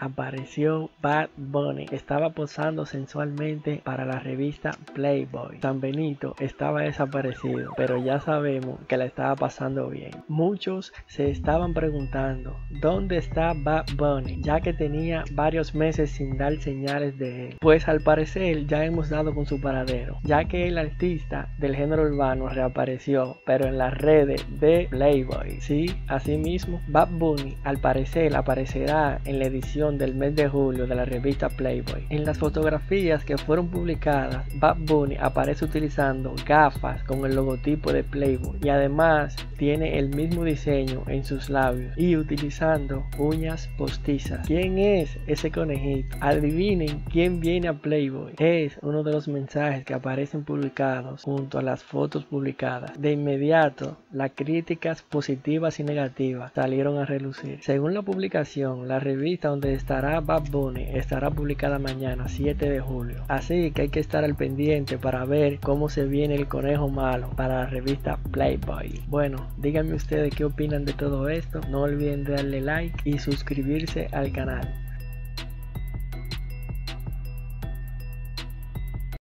apareció Bad Bunny. Estaba posando sensualmente para la revista Playboy. San Benito estaba desaparecido, pero ya sabemos que la estaba pasando bien. Muchos se estaban preguntando dónde está Bad Bunny, ya que tenía varios meses sin dar señales de él. Pues al parecer ya hemos dado con su paradero, ya que el artista del género urbano reapareció, pero en las redes de Playboy. Sí, así mismo, Bad Bunny al parecer aparecerá en la del mes de julio de la revista Playboy. En las fotografías que fueron publicadas, Bad Bunny aparece utilizando gafas con el logotipo de Playboy y además tiene el mismo diseño en sus labios y utilizando uñas postizas. ¿Quién es ese conejito? Adivinen quién viene a Playboy. Es uno de los mensajes que aparecen publicados junto a las fotos publicadas. De inmediato, las críticas positivas y negativas salieron a relucir. Según la publicación, la revista donde estará Bad Bunny estará publicada mañana 7 de julio. Así que hay que estar al pendiente para ver cómo se viene el conejo malo para la revista Playboy. Bueno, díganme ustedes qué opinan de todo esto. No olviden darle like y suscribirse al canal.